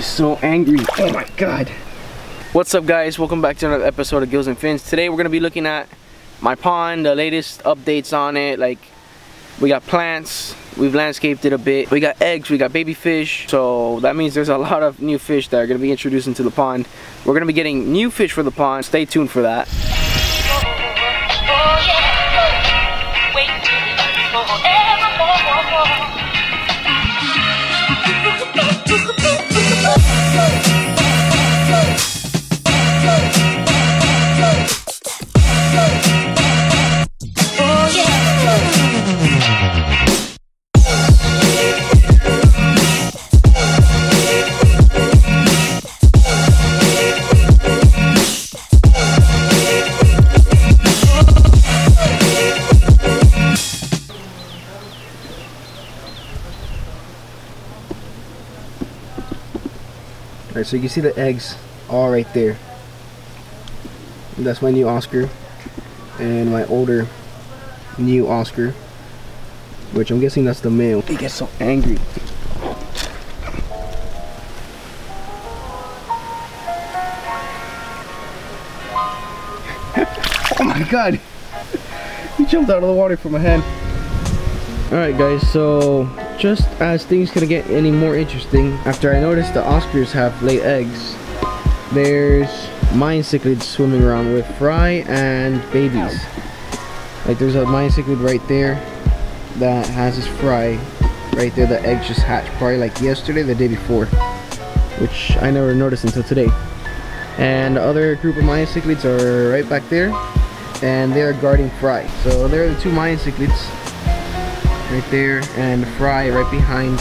He's so angry. Oh my god. What's up guys? Welcome back to another episode of Gills and Fins. Today we're gonna be looking at my pond, the latest updates on it. Like we got plants, we've landscaped it a bit. We got eggs, we got baby fish. So that means there's a lot of new fish that are gonna be introduced into the pond. We're gonna be getting new fish for the pond. Stay tuned for that. So you can see the eggs all right there. That's my new Oscar. And my older new Oscar. Which I'm guessing that's the male. He gets so angry. oh my god! he jumped out of the water from my hand. Alright guys, so just as things gonna get any more interesting, after I noticed the Oscars have laid eggs, there's Mayan cichlids swimming around with fry and babies. Like there's a Mayan cichlid right there that has his fry right there. The eggs just hatched probably like yesterday, the day before, which I never noticed until today. And the other group of Mayan cichlids are right back there, and they're guarding fry. So they're the two Mayan cichlids right there and fry right behind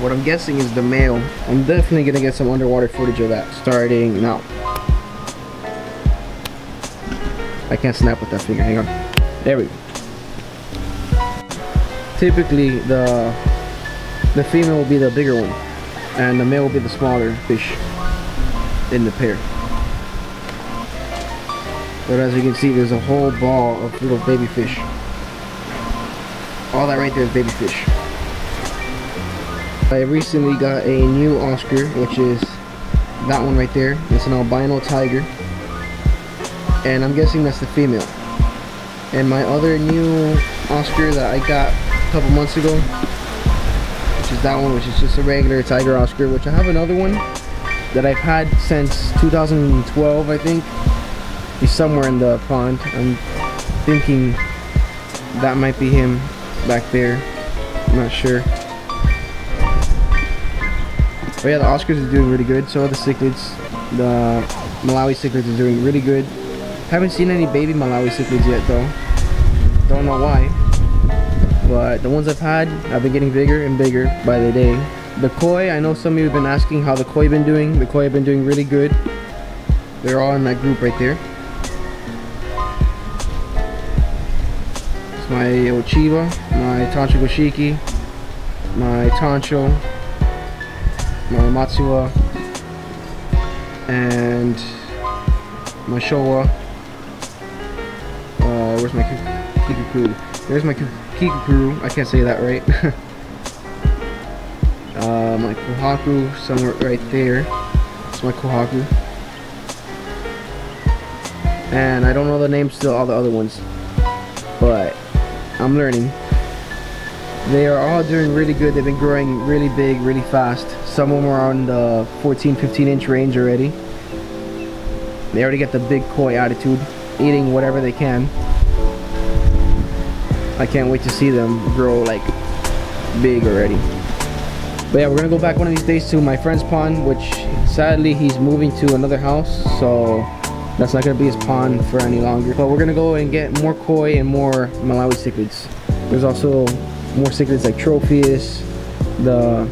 what I'm guessing is the male. I'm definitely gonna get some underwater footage of that starting now. I can't snap with that finger, hang on. There we go. Typically the the female will be the bigger one and the male will be the smaller fish in the pair. But as you can see there's a whole ball of little baby fish all that right there is baby fish. I recently got a new Oscar, which is that one right there. It's an albino tiger. And I'm guessing that's the female. And my other new Oscar that I got a couple months ago, which is that one, which is just a regular tiger Oscar, which I have another one that I've had since 2012, I think. He's somewhere in the pond. I'm thinking that might be him back there. I'm not sure. But yeah, the Oscars is doing really good. So are the cichlids. The Malawi cichlids is doing really good. Haven't seen any baby Malawi cichlids yet though. Don't know why. But the ones I've had I've been getting bigger and bigger by the day. The koi, I know some of you have been asking how the koi been doing. The koi have been doing really good. They're all in that group right there. My Ochiba, my Tancho Goshiki, my Tancho, my Matsuba, and my Showa. Uh, where's my Kikukuru? There's my Kikukuru. I can't say that right. uh, my Kohaku somewhere right there. That's my Kohaku. And I don't know the names to all the other ones. But I'm learning. They are all doing really good. They've been growing really big, really fast. Some of them are on the 14, 15 inch range already. They already get the big koi attitude, eating whatever they can. I can't wait to see them grow like big already. But yeah, we're gonna go back one of these days to my friend's pond, which sadly he's moving to another house, so that's not gonna be his pond for any longer. But we're gonna go and get more koi and more Malawi cichlids. There's also more cichlids like Tropheus, the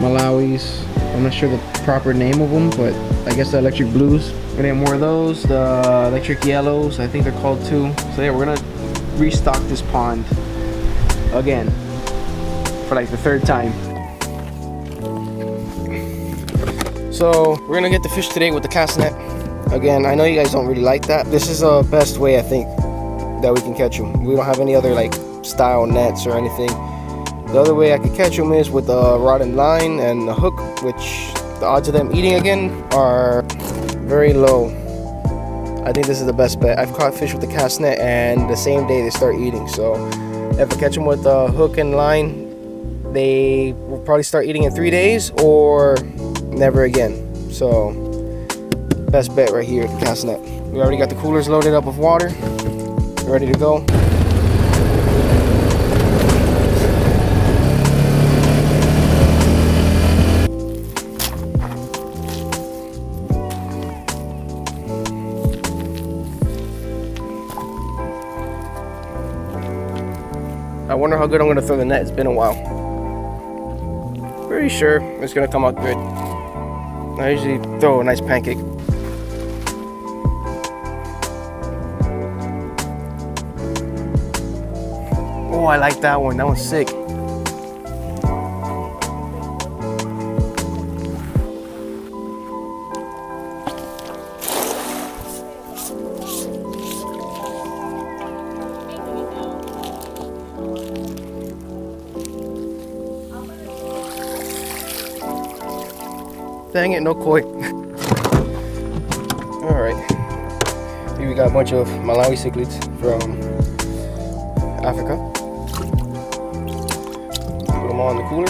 Malawis. I'm not sure the proper name of them, but I guess the electric blues. We're gonna get more of those. The electric yellows, I think they're called too. So yeah, we're gonna restock this pond again for like the third time. So we're gonna get the fish today with the cast net. Again, I know you guys don't really like that. This is the best way I think that we can catch them. We don't have any other like style nets or anything. The other way I could catch them is with a rod and line and a hook, which the odds of them eating again are very low. I think this is the best bet. I've caught fish with the cast net and the same day they start eating. So if I catch them with a hook and line, they will probably start eating in three days or never again. So best bet right here, the cast net. We already got the coolers loaded up with water, ready to go. I wonder how good I'm gonna throw the net. It's been a while. Pretty sure it's gonna come out good. I usually throw a nice pancake. Oh, I like that one. That one's sick. Dang it, no koi. Alright. Here we got a bunch of Malawi cichlids from them all in the cooler.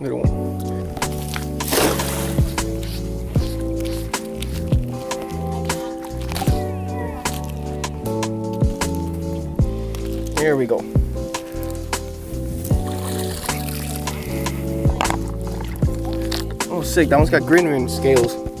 Little one. Here we go. Oh, sick. That one's got green rim scales.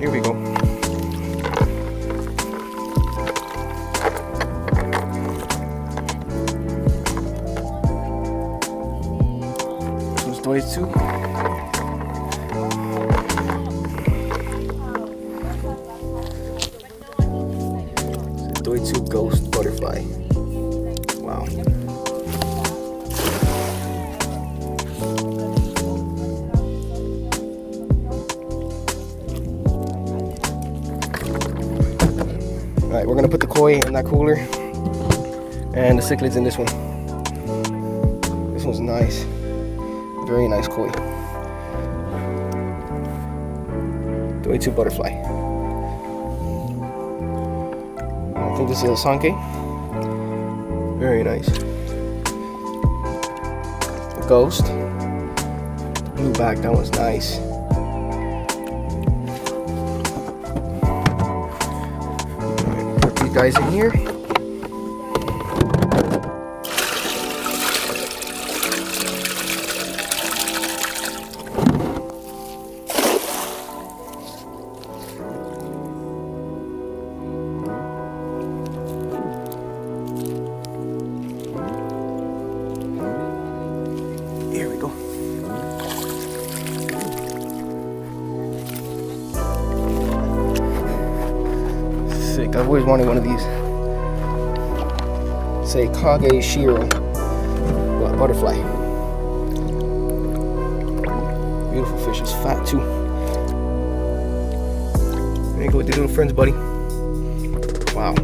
Here we go. Those toys too. That cooler and the cichlids in this one. This one's nice. Very nice koi. Doitsu Butterfly. I think this is a Sanke. Very nice. The ghost. Blue back, that one's nice. Guys in here. Wanted one of these. Say Kage Shiro butterfly. Beautiful fish. It's fat too. There you go with your little friends, buddy. Wow.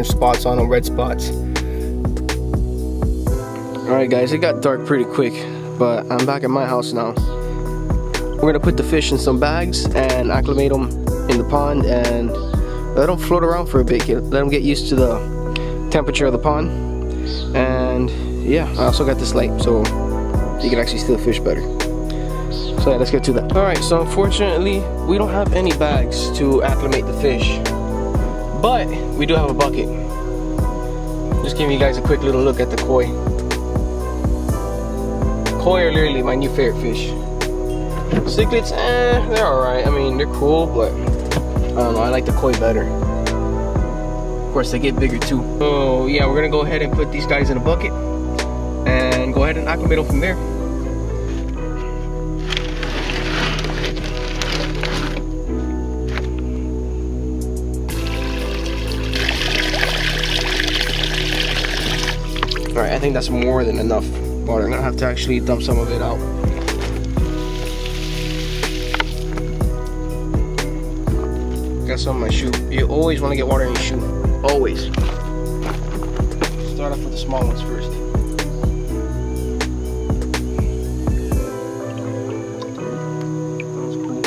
Orange spots on them, red spots. Alright guys, it got dark pretty quick, but I'm back at my house now. We're gonna put the fish in some bags and acclimate them in the pond and let them float around for a bit. Let them get used to the temperature of the pond. And yeah, I also got this light, so you can actually still fish better. So yeah, let's get to that. All right, so unfortunately, we don't have any bags to acclimate the fish, but we do have a bucket. Just giving you guys a quick little look at the koi. Koi are literally my new favorite fish. Cichlids, eh, they're alright. I mean, they're cool, but I don't know. I like the koi better. Of course, they get bigger too. So yeah, we're gonna go ahead and put these guys in a bucket and go ahead and acclimate them from there. Think that's more than enough water. I'm gonna have to actually dump some of it out. Got some in my shoe. You always want to get water in your shoe. Always. Start off with the small ones first. That's cool.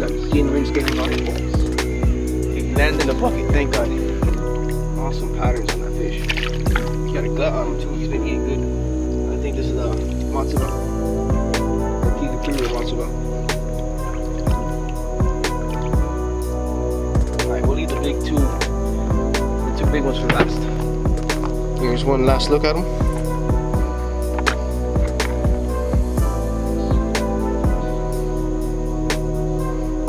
That skin rinse getting on. It landed in the bucket, thank God. One last look at them.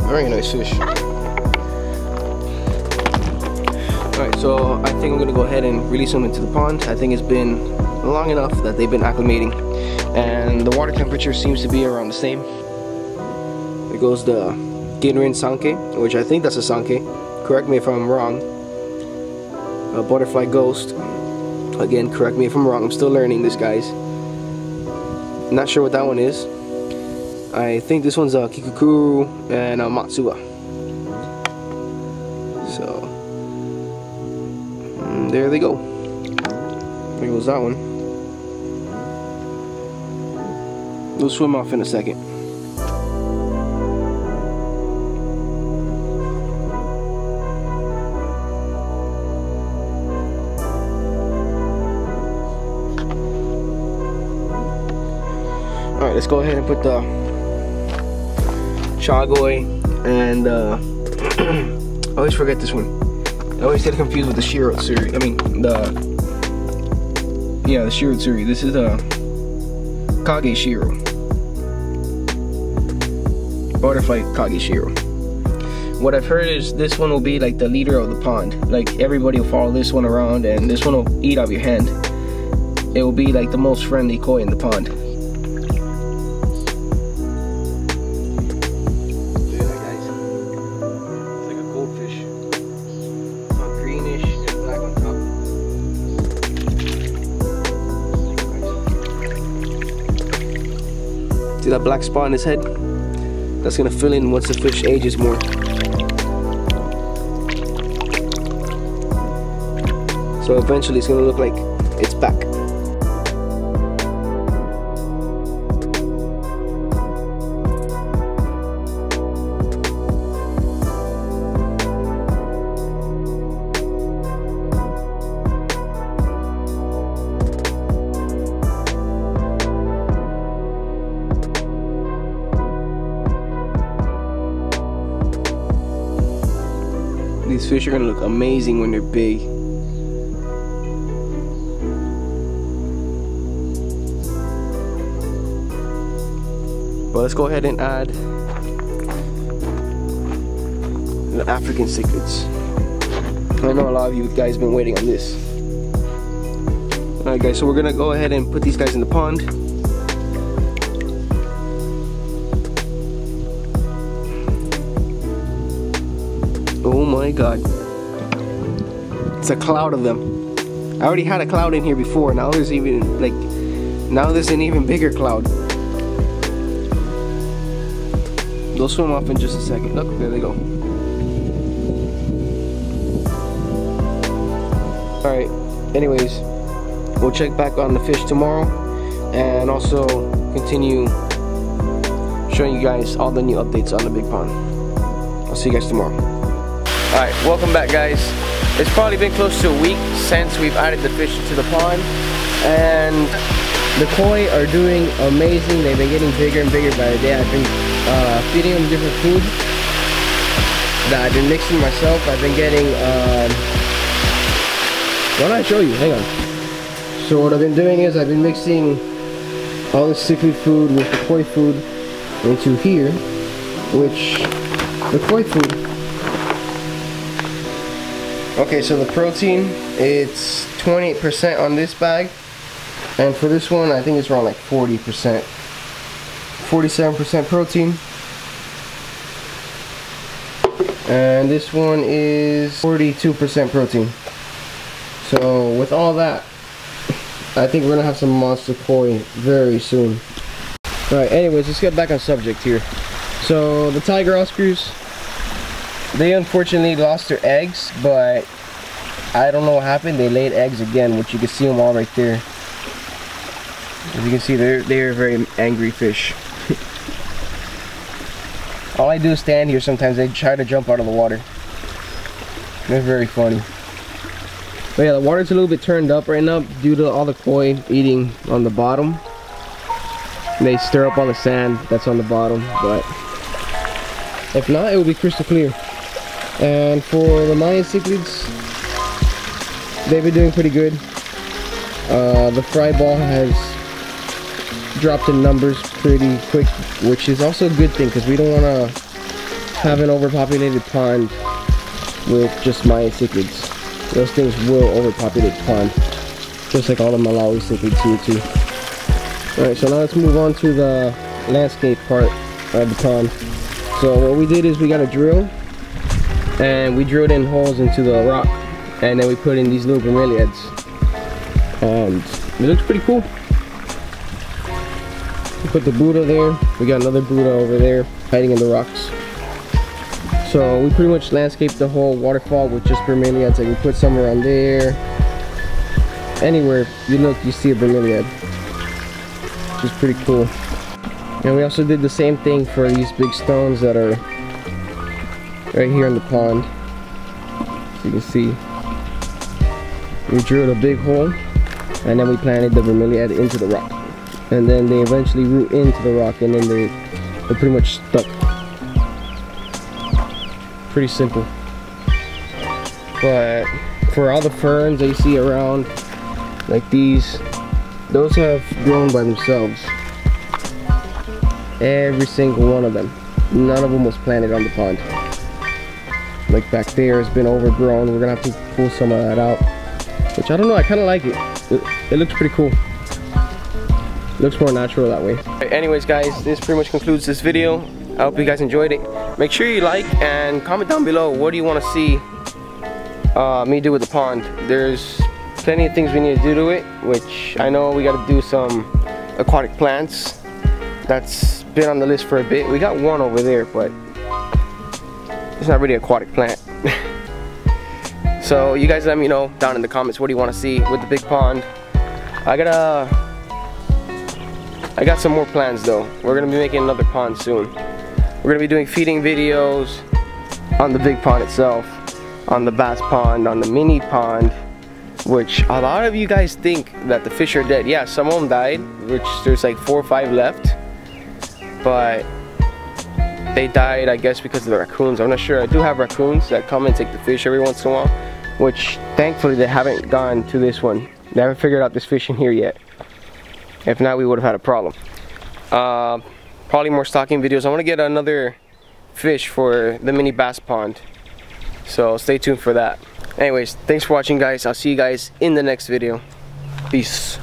Very nice fish. Alright, so I think I'm gonna go ahead and release them into the pond. I think it's been long enough that they've been acclimating. And the water temperature seems to be around the same. There goes the Ginrin Sanke, which I think that's a Sanke. Correct me if I'm wrong. A butterfly ghost. Again, correct me if I'm wrong. I'm still learning this, guys. Not sure what that one is. I think this one's a Kikukuru and a Matsuba. So, mm, there they go. There goes that one. We'll swim off in a second. Alright, let's go ahead and put the Chagoi and uh, I always forget this one. I always get confused with the Shiro Utsuri. I mean the yeah, the Shiro Utsuri. This is a Kage Shiro. Butterfly Kage Shiro. What I've heard is this one will be like the leader of the pond. Like everybody will follow this one around and this one will eat out of your hand. It will be like the most friendly koi in the pond. Black spot on his head? That's gonna fill in once the fish ages more. So eventually it's gonna look like it's back. Are gonna look amazing when they're big. But let's go ahead and add the African cichlids. I know a lot of you guys have been waiting on this. Alright guys, so we're gonna go ahead and put these guys in the pond. Oh my god. It's a cloud of them. I already had a cloud in here before. Now there's even like now there's an even bigger cloud. They'll swim off in just a second. Look, there they go. Alright, anyways, we'll check back on the fish tomorrow and also continue showing you guys all the new updates on the big pond. I'll see you guys tomorrow. Alright, welcome back guys. It's probably been close to a week since we've added the fish to the pond and The koi are doing amazing. They've been getting bigger and bigger by the day. I've been uh, feeding them different food that I've been mixing myself. I've been getting, um, why don't I show you? Hang on. So what I've been doing is I've been mixing all the cichlid food with the koi food into here, which the koi food. Okay, so the protein, it's 28% on this bag. And for this one, I think it's around like 40%. 47% protein. And this one is 42% protein. So with all that, I think we're gonna have some monster koi very soon. Alright, anyways, let's get back on subject here. So the tiger oscars, they unfortunately lost their eggs, but I don't know what happened. They laid eggs again, which you can see them all right there. As you can see, they're they're very angry fish. all I do is stand here sometimes. They try to jump out of the water. They're very funny. But yeah, the water's a little bit turned up right now due to all the koi eating on the bottom. They stir up all the sand that's on the bottom, but if not, it will be crystal clear. And for the Maya cichlids, they've been doing pretty good. Uh, the fry ball has dropped in numbers pretty quick, which is also a good thing because we don't want to have an overpopulated pond with just Maya cichlids. Those things will overpopulate the pond, just like all the Malawi cichlids here too. Alright, so now let's move on to the landscape part of the pond. So what we did is we got a drill and we drilled in holes into the rock and then we put in these little bromeliads and um, it looks pretty cool. We put the buddha there. We got another buddha over there hiding in the rocks. So we pretty much landscaped the whole waterfall with just bromeliads like we put some around there. Anywhere you look you see a bromeliad. Which is pretty cool. And we also did the same thing for these big stones that are right here in the pond. You can see. We drilled a big hole and then we planted the bromeliad into the rock. And then they eventually root into the rock and then they they're pretty much stuck. Pretty simple. But for all the ferns that you see around like these those have grown by themselves. Every single one of them. None of them was planted on the pond like back there has been overgrown. We're gonna have to pull some of that out. Which I don't know I kind of like it. it it looks pretty cool. Looks more natural that way. Anyways guys this pretty much concludes this video. I hope you guys enjoyed it. Make sure you like and comment down below what do you want to see uh, me do with the pond? There's plenty of things we need to do to it which I know we got to do some aquatic plants. That's been on the list for a bit. We got one over there but it's not really an aquatic plant. so you guys let me know down in the comments what do you want to see with the big pond. I gotta I got some more plans though. We're gonna be making another pond soon. We're gonna be doing feeding videos on the big pond itself, on the bass pond, on the mini pond, which a lot of you guys think that the fish are dead. Yeah, some of them died, which there's like four or five left, but they died, I guess, because of the raccoons. I'm not sure. I do have raccoons that come and take the fish every once in a while, which thankfully they haven't gone to this one. They haven't figured out this fish in here yet. If not, we would have had a problem. Uh, probably more stocking videos. I want to get another fish for the mini bass pond. So stay tuned for that. Anyways, thanks for watching guys. I'll see you guys in the next video. Peace.